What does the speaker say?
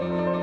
Thank you.